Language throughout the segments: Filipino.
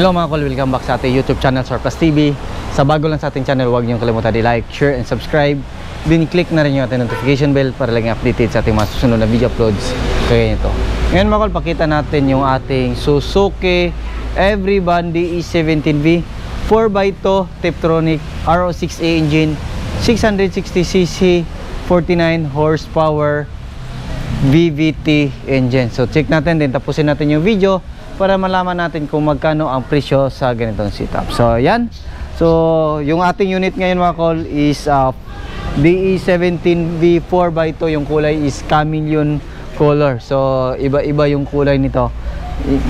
Hello mga kol, welcome back sa ating YouTube channel Surplus TV. Sa bago lang sa ating channel, huwag niyong kalimutan i-like, share, and subscribe. Din click na rin yung ating notification bell para laging updated sa ating mga susunod na video uploads. Kaya nito. Ngayon mga kol, pakita natin yung ating Suzuki Everyban DE17V 4x2 Tiptronic RO6A engine 660cc 49 horsepower VVT engine. So check natin din, tapusin natin yung video para malaman natin kung magkano ang presyo sa ganitong setup. So yan. So yung ating unit ngayon mga call is uh, DE17V 4x2 yung kulay is chameleon color. So iba-iba yung kulay nito.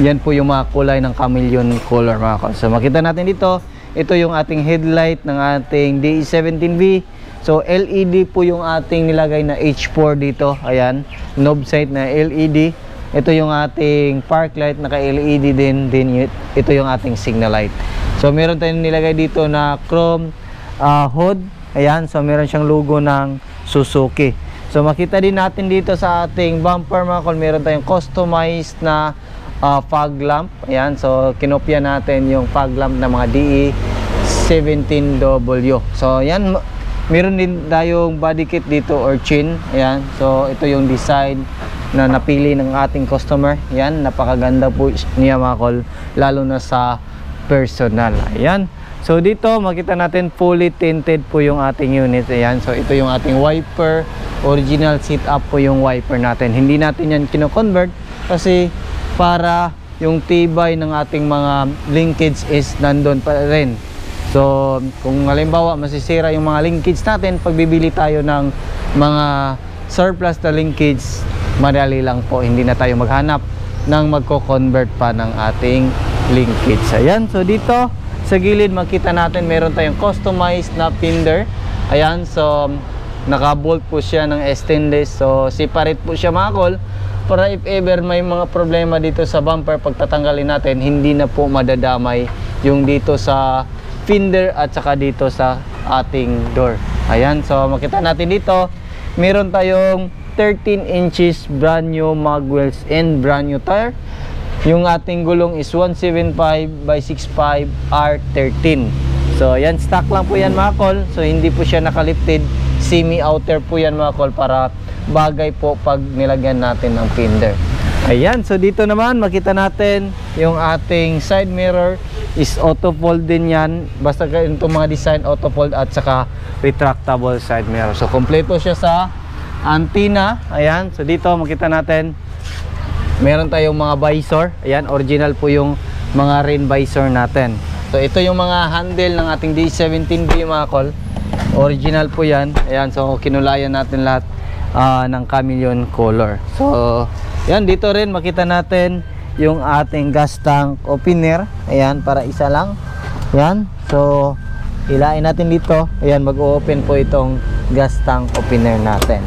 Yan po yung mga kulay ng chameleon color mga call. So makita natin dito, ito yung ating headlight ng ating DE17V. So LED po yung ating nilagay na H4 dito. Ayan, knob sight na LED. Ito yung ating park light naka-LED din din y- ito yung ating signal light. So meron tayong nilagay dito na chrome ah, hood. Ayan, so meron siyang logo ng Suzuki. So makita din natin dito sa ating bumper mga kol, meron tayong customized na ah, fog lamp. Ayan, so kinopya natin yung fog lamp ng mga DE 17W. So yan meron din tayong body kit dito or chin. Ayan. So ito yung design na napili ng ating customer. Ayan, napakaganda po niya mga kol lalo na sa personal. Ayan. So dito makita natin fully tinted po yung ating unit. Ayan. So ito yung ating wiper. Original seat up po yung wiper natin. Hindi natin yan kino-convert kasi para yung tibay ng ating mga linkage is nandun pa rin. So, kung halimbawa masisira yung mga linkage natin, pag bibili tayo ng mga surplus na linkage, madali lang po. Hindi na tayo maghanap ng magko-convert pa ng ating linkage. Ayan, so dito sa gilid makita natin meron tayong customized na fender. Ayan, so naka-bolt po siya ng stainless. So, separate po siya mga kol para if ever may mga problema dito sa bumper pagtatanggalin natin hindi na po madadamay yung dito sa fender at saka dito sa ating door ayan so makita natin dito meron tayong 13 inches brand new mag wheels and brand new tire yung ating gulong is 175 by 65 R13 so ayan stock lang po yan mga kol so hindi po siya nakalifted semi outer po yan mga kol para bagay po pag nilagyan natin ng fender. Ayan, so dito naman makita natin yung ating side mirror is auto fold din yan. Basta itong mga design auto fold at saka retractable side mirror. So kompleto siya sa antenna. Ayan, so dito makita natin meron tayong mga visor. Ayan, original po yung mga rain visor natin. So ito yung mga handle ng ating D17B mga kol. Original po yan. Ayan, so kinulayan natin lahat ah, ng chameleon color. So, yan dito rin makita natin yung ating gas tank opener. Ayan, para isa lang. Yan. So, ilain natin dito. Ayan, mag-open po itong gas tank opener natin.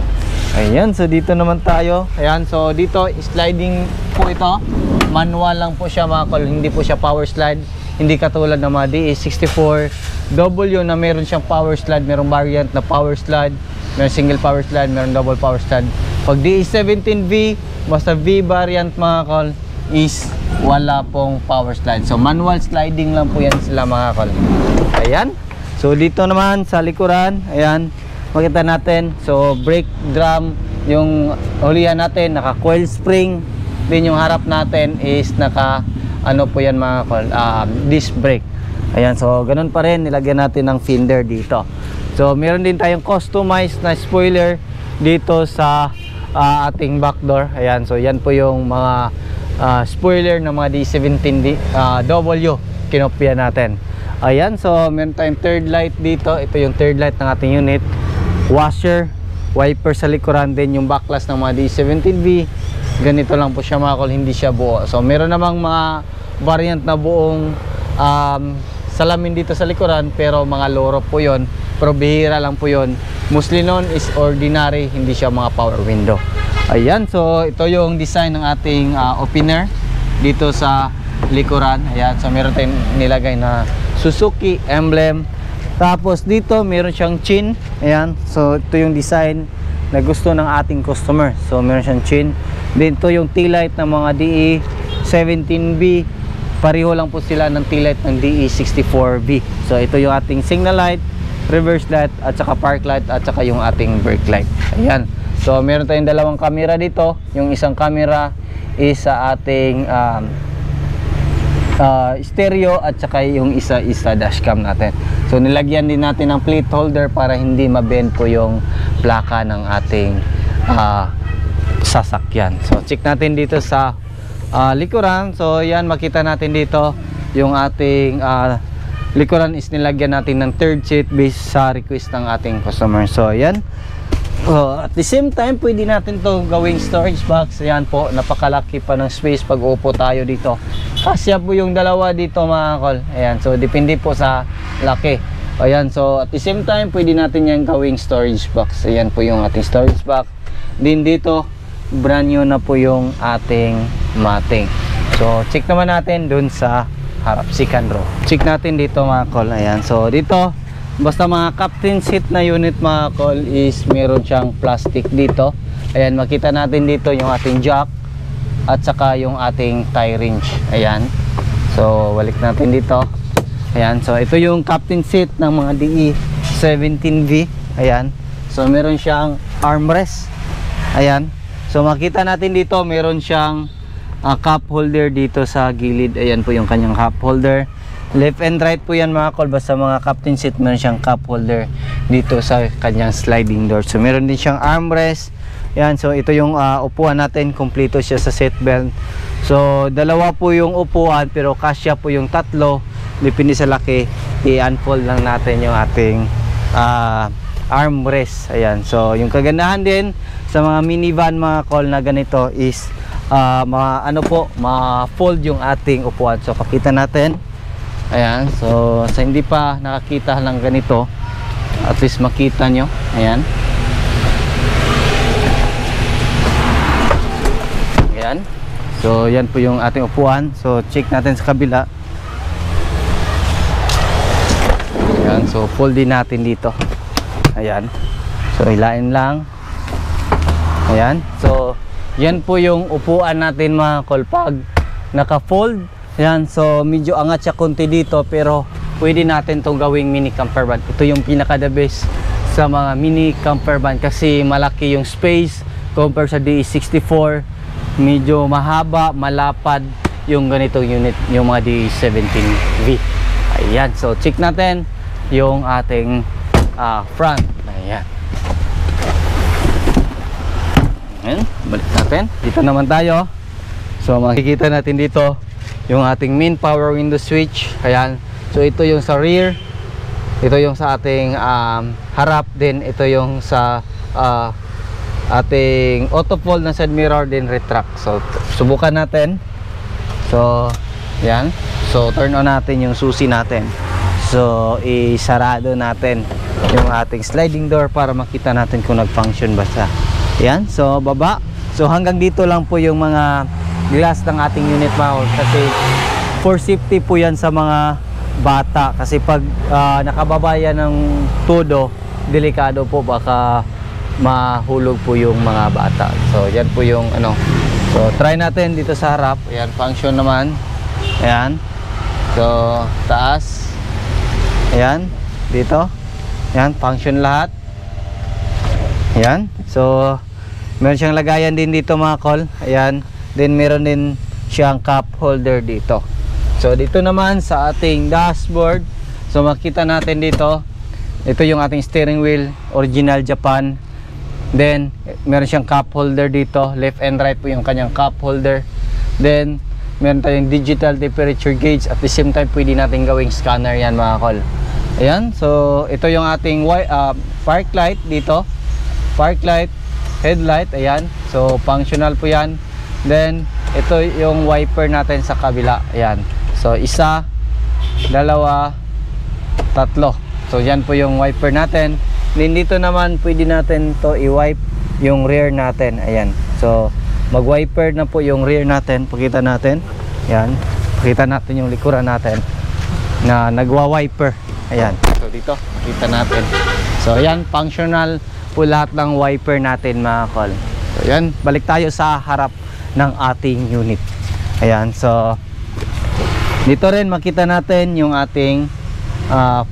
Ayan, so dito naman tayo. Ayan, so dito sliding po ito. Manual lang po siya mga kol, hindi po siya power slide. Hindi katulad ng mga DE64W na meron siyang power slide, merong variant na power slide, meron single power slide, meron double power slide. Pag DE17V, basta V variant mga kol, is wala pong power slide. So manual sliding lang po yan sila mga kol. Ayan. So dito naman sa likuran, ayan, makita natin. So brake drum, yung hulihan natin, naka coil spring. Din yung harap natin is naka ano po yan mga kol, um, disc brake. Ayan, so ganun pa rin, nilagyan natin ng fender dito. So meron din tayong customized na spoiler dito sa ah, ating back door. Ayan, so yan po yung mga ah, spoiler ng mga D17 ah, W kinopya natin. Ayan, so meron tayong third light dito. Ito yung third light ng ating unit. Washer, wiper sa likuran din yung backlash ng mga D17V. Ganito lang po siya mga kol, hindi siya buo. So meron namang mga variant na buong um, salamin dito sa likuran pero mga loro po yon pero bihira lang po yon mostly known is ordinary hindi siya mga power window. Ayan so ito yung design ng ating ah, opener dito sa likuran. Ayan so meron tayong nilagay na Suzuki emblem tapos dito meron siyang chin ayan so ito yung design na gusto ng ating customer so meron siyang chin din to yung tail light ng mga DE 17B pareho lang po sila ng tail light ng DE64V. So ito yung ating signal light, reverse light, at saka park light, at saka yung ating brake light. Ayan. So meron tayong dalawang camera dito. Yung isang camera is sa ating um, uh, stereo at saka yung isa isa dashcam natin. So nilagyan din natin ng plate holder para hindi mabend po yung plaka ng ating uh, sasakyan. So check natin dito sa uh, likuran. So yan makita natin dito yung ating uh, likuran is nilagyan natin ng third seat based sa request ng ating customer. So yan. So, at the same time, pwede natin to gawing storage box. Ayan po, napakalaki pa ng space pag upo tayo dito. Kasya po yung dalawa dito mga kol. Ayan, so depende po sa laki. Ayan, so at the same time, pwede natin yan gawing storage box. Ayan po yung ating storage box. Din dito, brand new na po yung ating mating. So, check naman natin dun sa harap, second row. Check natin dito mga kol. Ayan, so dito, basta mga captain seat na unit mga call is meron siyang plastic dito ayan makita natin dito yung ating jack at saka yung ating tie wrench. Ayan. So balik natin dito. Ayan. So ito yung captain seat ng mga DE 17V ayan. So meron siyang armrest. Ayan. So makita natin dito meron siyang uh, cup holder dito sa gilid. Ayan po yung kanyang cup holder. Left and right po yan mga kol. Basta mga captain seat meron siyang cup holder dito sa kanyang sliding door. So meron din siyang armrest yan so ito yung uh, upuan natin. Kompleto siya sa seat belt. So dalawa po yung upuan pero kasya po yung tatlo. Depende sa laki i-unfold lang natin yung ating uh, armrest. Ayan so yung kagandahan din sa mga minivan mga call na ganito is uh, ma ano po ma-fold yung ating upuan. So pakita natin. Ayan so sa hindi pa nakakita lang ganito at least makita nyo. Ayan so yan po yung ating upuan. So check natin sa kabila. Ayan so fold din natin dito. Ayan. So ilain lang. Ayan. So yan po yung upuan natin mga kolpag. Naka fold yan, so medyo angat siya konti dito pero pwede natin tong gawing mini camper van. Ito yung pinaka the best sa mga mini camper van kasi malaki yung space compare sa DE64. Medyo mahaba, malapad yung ganitong unit, yung mga DE17V. Ayan, so check natin yung ating uh, front. Ayan. Ayan, balik natin. Dito naman tayo. So makikita natin dito yung ating main power window switch ayan so ito yung sa rear ito yung sa ating um, harap din ito yung sa uh, ating auto fold ng side mirror din retract. So subukan natin. So yan. So turn on natin yung susi natin. So isarado natin yung ating sliding door para makita natin kung nag-function ba siya. Yan. So baba. So hanggang dito lang po yung mga glass ng ating unit mount kasi for safety po yan sa mga bata. Kasi pag uh, nakababa yan ng todo delikado po. Baka mahulog po yung mga bata. So yan po yung ano. So try natin dito sa harap. Ayan function naman. Ayan. So taas. Ayan dito. Ayan function lahat. Ayan. So meron siyang lagayan din dito mga call. Ayan. Then meron din siyang cup holder dito. So dito naman sa ating dashboard, so makita natin dito, ito yung ating steering wheel, original Japan. Then meron siyang cup holder dito, left and right po yung kanyang cup holder. Then meron tayong digital temperature gauge at the same time pwede natin gawing scanner yan mga kol. Ayan, so ito yung ating uh, park light dito. Park light, headlight, ayan. So functional po yan Then, ito yung wiper natin sa kabila. Ayan. So, isa, dalawa, tatlo. So, yan po yung wiper natin. Dito naman, pwede natin to i-wipe yung rear natin. Ayan. So, mag-wiper na po yung rear natin. Pakita natin. Ayan. Pakita natin yung likuran natin na nagwa-wiper. Ayan. So, dito, pakita natin. So, ayan. Functional po lahat ng wiper natin mga kol. So, ayan. Balik tayo sa harap ng ating unit ayan so Dito rin makita natin yung ating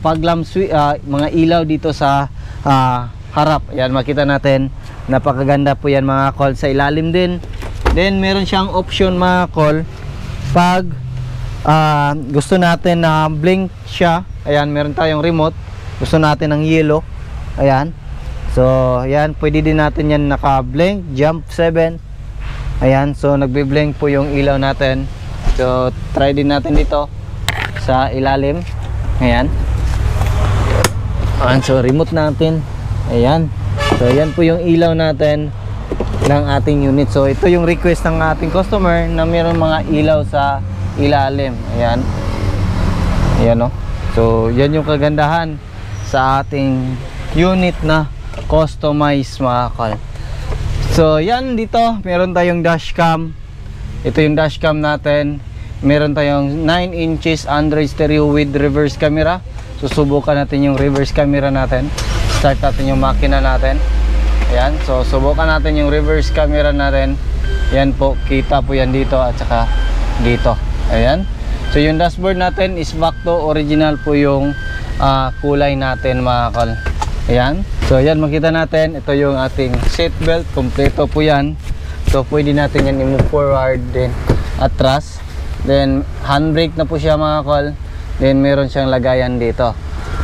lamp swi- ah, mga ilaw dito sa ah, harap. Ayan, makita natin. Napakaganda po yan mga call sa ilalim din. Then, meron siyang option mga call pag ah, gusto natin na blink siya. Ayan, meron tayong remote. Gusto natin ng yellow. Ayan. So, ayan, pwede din natin yan naka-blink, jump 7. Ayan, so nagbi-blink po yung ilaw natin. So, try din natin dito sa ilalim. Ayan. Ayan, so remote natin. Ayan. So, ayan po yung ilaw natin ng ating unit. So, ito yung request ng ating customer na meron mga ilaw sa ilalim. Ayan. Ayan o. So, yan yung kagandahan sa ating unit na customized mga kal. So, yan dito, meron tayong dashcam. Ito yung dashcam natin. Meron tayong 9 inches Android stereo with reverse camera. Susubukan natin yung reverse camera natin. Start natin yung makina natin. Ayan, so subukan natin yung reverse camera natin. Yan po, kita po yan dito at saka dito. Ayan. So yung dashboard natin is back to original po yung ah, kulay natin mga kal. Ayan. So yan makita natin, ito yung ating seat belt, kompleto po yan. So pwede natin yan i-move forward din atras. Then handbrake na po siya mga kal. Then meron siyang lagayan dito.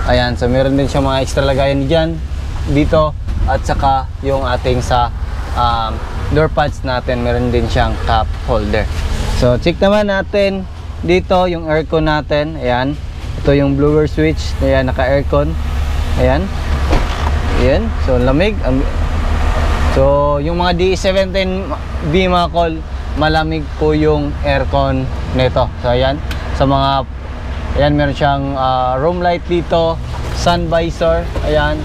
Ayan, so meron din siyang mga extra lagayan diyan dito at saka yung ating sa um, door pads natin meron din siyang cup holder. So check naman natin dito yung aircon natin. Ayan. Ito yung blower switch. Ayan, naka-aircon. Ayan. Ayan. So lamig. Am- So yung mga D17B mga call, malamig po yung aircon nito. So ayan, sa mga ayan meron siyang ah, room light dito, sun visor, ayan,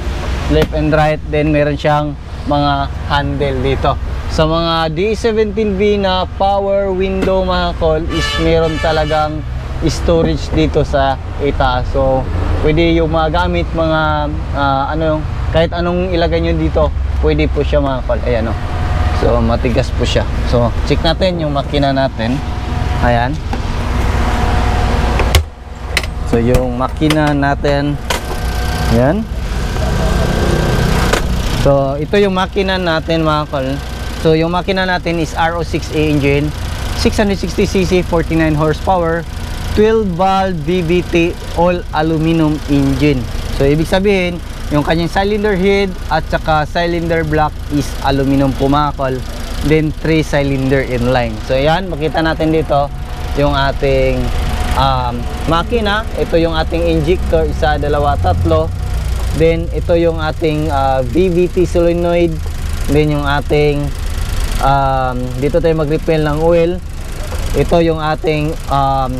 left and right, then meron siyang mga handle dito. Sa mga D17B na power window mga call is meron talagang storage dito sa itaas. So pwede yung magamit mga ah, ano kahit anong ilagay nyo dito, pwede po siya mga call. Ayan o. So matigas po siya. So check natin yung makina natin. Ayan. So yung makina natin. Ayan. So ito yung makina natin mga call. So yung makina natin is RO6A engine. 660cc, 49 horsepower. 12 valve BBT all aluminum engine. So ibig sabihin, yung kanyang cylinder head at saka cylinder block is aluminum pumakol. Then 3 cylinder inline. So ayan, makita natin dito yung ating um, makina. Ito yung ating injector, isa, dalawa, tatlo. Then ito yung ating ah, VVT solenoid. Then yung ating um, dito tayo mag-refill ng oil. Ito yung ating um,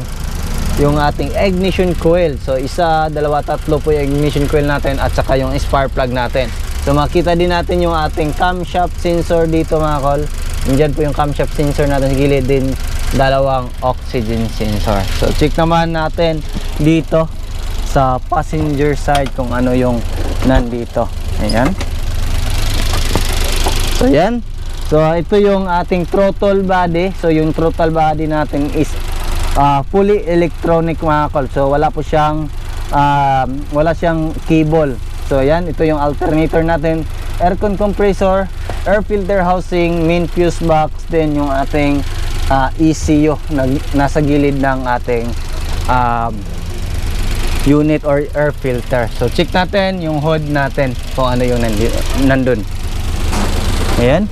yung ating ignition coil. So isa, dalawa, tatlo po yung ignition coil natin at saka yung spark plug natin. So makita din natin yung ating camshaft sensor dito mga kol. Diyan po yung camshaft sensor natin sa gilid din dalawang oxygen sensor. So check naman natin dito sa passenger side kung ano yung nandito. Ayan. So yan. So ito yung ating throttle body. So yung throttle body natin is ah, fully electronic mga kol. So wala po siyang ah, wala siyang cable. So yan, ito yung alternator natin. Aircon compressor, air filter housing, main fuse box, then yung ating ah, ECU na nasa gilid ng ating ah, unit or air filter. So check natin yung hood natin kung ano yung nandun. Ayan.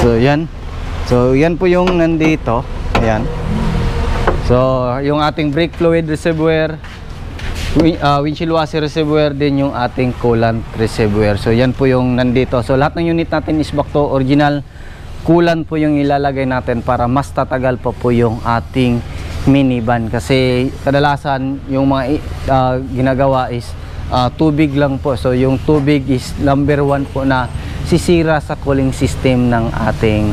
So yan. So yan po yung nandito. Ayan. So yung ating brake fluid reservoir, wi- ah, windshield washer reservoir din yung ating coolant reservoir. So yan po yung nandito. So lahat ng unit natin is back to original. Coolant po yung ilalagay natin para mas tatagal pa po yung ating minivan kasi kadalasan yung mga ah, ginagawa is ah, tubig lang po. So yung tubig is number one po na sisira sa cooling system ng ating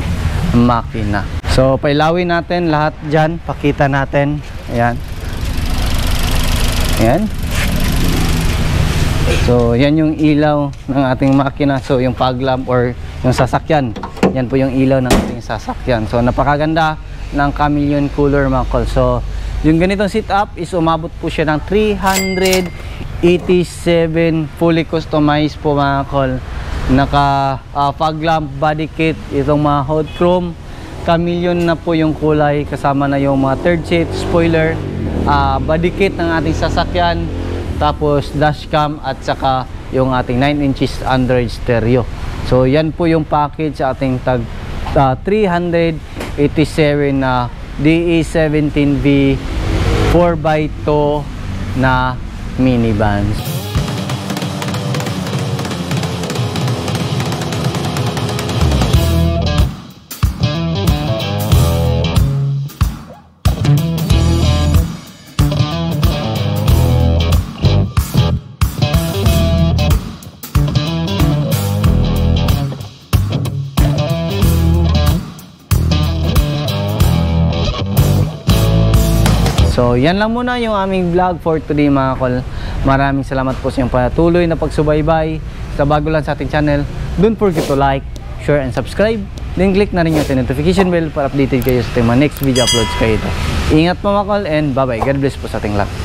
makina. So pailawin natin lahat dyan. Pakita natin. Ayan. Ayan. So, yan yung ilaw ng ating makina. So, yung fog lamp or yung sasakyan. Yan po yung ilaw ng ating sasakyan. So, napakaganda ng chameleon cooler mga kol. So, yung ganitong setup is umabot po siya ng 387 fully customized po mga kol. Naka ah, fog lamp, body kit, itong mga hot chrome. Chameleon na po yung kulay kasama na yung mga third seat, spoiler, ah, body kit ng ating sasakyan, tapos dashcam at saka yung ating 9 inches Android stereo. So yan po yung package sa ating tag ah, 387 na DE17V 4x2 na minivan. So, yan lang muna yung aming vlog for today mga kol. Maraming salamat po sa inyong patuloy na pagsubaybay. Sa bago lang sa ating channel, don't forget to like, share, and subscribe. Then click na rin yung notification bell para updated kayo sa ating mga next video uploads kayo ito. Ingat po mga kol and bye-bye. God bless po sa ating lahat.